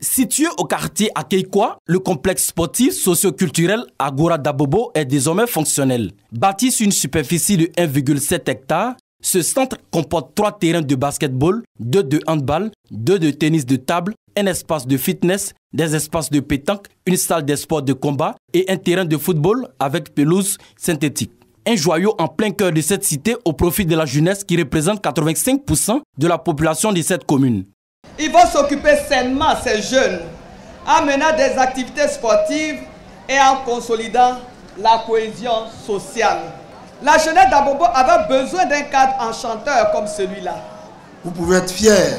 Situé au quartier Akeikwa, le complexe sportif socio-culturel Agora Dabobo est désormais fonctionnel. Bâti sur une superficie de 1,7 hectares, ce centre comporte trois terrains de basketball, deux de handball, deux de tennis de table, un espace de fitness, des espaces de pétanque, une salle de sport de combat et un terrain de football avec pelouse synthétique. Un joyau en plein cœur de cette cité au profit de la jeunesse qui représente 85% de la population de cette commune. Ils vont s'occuper sainement, ces jeunes, en menant des activités sportives et en consolidant la cohésion sociale. La jeunesse d'Abobo avait besoin d'un cadre enchanteur comme celui-là. Vous pouvez être fiers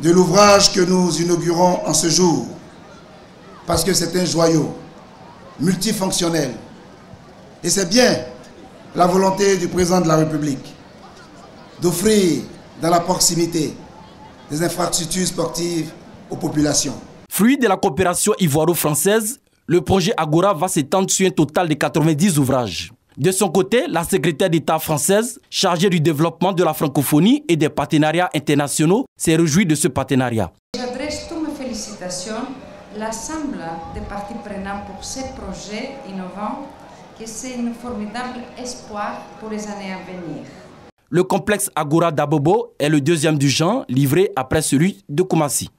de l'ouvrage que nous inaugurons en ce jour, parce que c'est un joyau multifonctionnel. Et c'est bien la volonté du président de la République d'offrir dans la proximité des infrastructures sportives aux populations. Fruit de la coopération ivoiro-française, le projet Agora va s'étendre sur un total de 90 ouvrages. De son côté, la secrétaire d'État française, chargée du développement de la francophonie et des partenariats internationaux, s'est réjouie de ce partenariat. J'adresse toutes mes félicitations à l'ensemble des parties prenantes pour ce projet innovant, qui c'est un formidable espoir pour les années à venir. Le complexe Agora d'Abobo est le deuxième du genre, livré après celui de Koumassi.